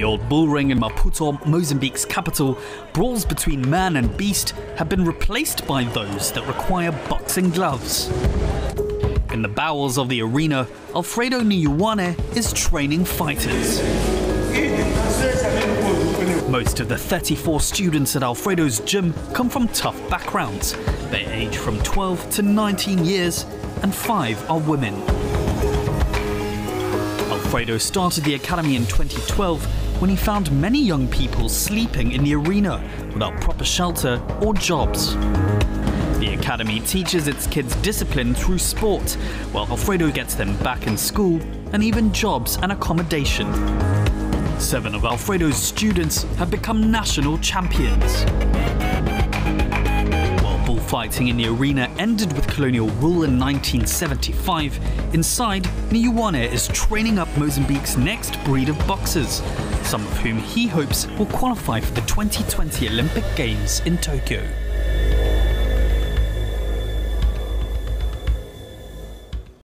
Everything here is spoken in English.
the old bull ring in Maputo, Mozambique's capital, brawls between man and beast have been replaced by those that require boxing gloves. In the bowels of the arena, Alfredo Niyuwane is training fighters. Most of the 34 students at Alfredo's gym come from tough backgrounds. They age from 12 to 19 years, and five are women. Alfredo started the academy in 2012 when he found many young people sleeping in the arena without proper shelter or jobs. The academy teaches its kids discipline through sport, while Alfredo gets them back in school and even jobs and accommodation. Seven of Alfredo's students have become national champions. Bullfighting in the arena ended with colonial rule in 1975, inside, Niyuwane is training up Mozambique's next breed of boxers, some of whom he hopes will qualify for the 2020 Olympic Games in Tokyo.